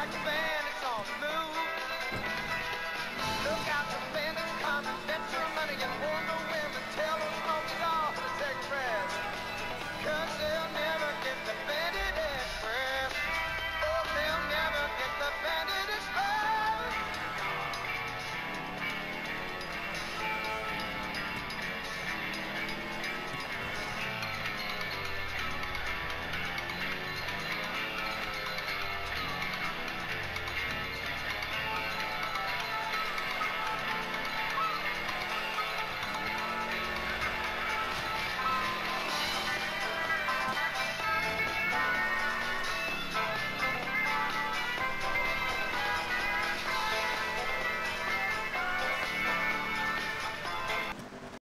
Look out, the bandit's coming, bet your money